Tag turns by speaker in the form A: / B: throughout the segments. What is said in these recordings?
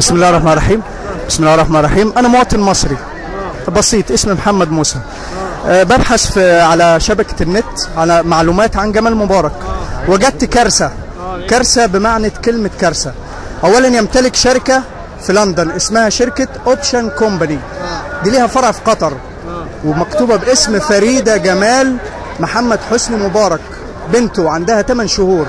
A: بسم الله الرحمن الرحيم. بسم الله الرحمن الرحيم. أنا مواطن مصري. بسيط. اسمي محمد موسى. أه ببحث في على شبكة النت على معلومات عن جمال مبارك. وجدت كارثة. كارثة بمعنى كلمة كارثة. اولا يمتلك شركة في لندن اسمها شركة Option Company دي ليها فرع في قطر. ومكتوبة باسم فريدة جمال محمد حسني مبارك. بنته عندها 8 شهور.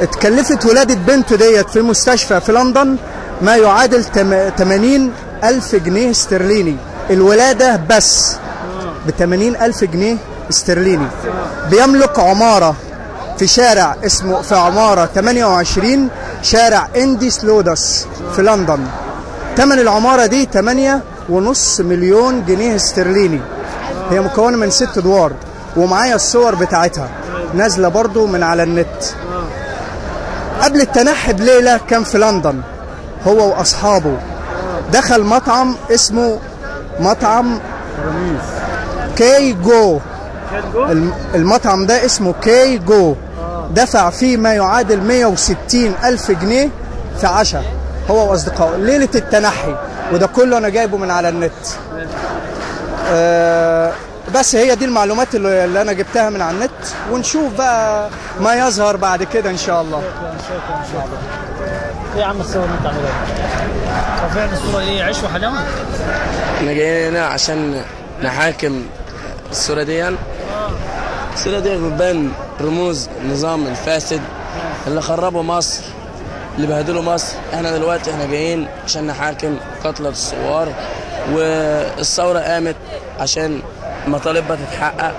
A: اتكلفت ولادة بنته ديت في مستشفى في لندن ما يعادل تم- 80 ألف جنيه استرليني. الولادة بس ب 80 ألف جنيه استرليني. بيملك عمارة في شارع اسمه في عمارة 28 شارع إندي سلودس في لندن. تمن العمارة دي 8 ونص مليون جنيه استرليني. هي مكونة من ست ادوار ومعايا الصور بتاعتها. نازلة برضو من على النت. قبل التنحي بليلة كان في لندن. هو وأصحابه. دخل مطعم اسمه مطعم كي جو الم- المطعم ده اسمه كي جو دفع فيه ما يعادل 160 ألف جنيه في عشاء. هو وأصدقائه. ليلة التنحي. وده كله أنا جايبه من على النت. آه بس هي دي المعلومات اللي اللي أنا جبتها من على النت. ونشوف بقى ما يظهر بعد كده إن شاء الله.
B: إيه يا عم الصور اللي انت عاملها طب فعلا الصورة إيه عيش وحلاوه
C: إحنا جايين هنا عشان نحاكم الصورة دي. الصورة دي بتبين رموز النظام الفاسد اللي خربوا مصر اللي بهدلوا مصر. إحنا دلوقتي إحنا جايين عشان نحاكم قتلة الثوار والثورة قامت عشان مطالبها تتحقق.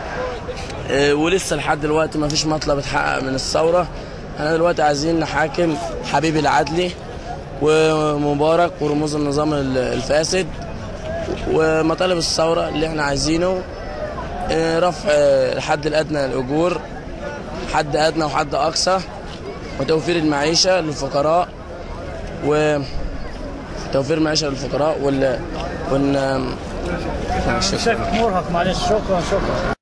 C: آه، ولسه لحد دلوقتي ما فيش مطلب اتحقق من الثورة. إحنا دلوقتي عايزين نحاكم حبيب العدلي ومبارك ورموز النظام ال- الفاسد ومطالب الثورة اللي إحنا عايزينه. آه، رفع آه، الحد الأدنى للأجور حد أدنى وحد أقصى وتوفير المعيشة للفقراء و توفير المعيشة للفقراء وال وال شكرا
B: مرهق معلش شكرا شكرا.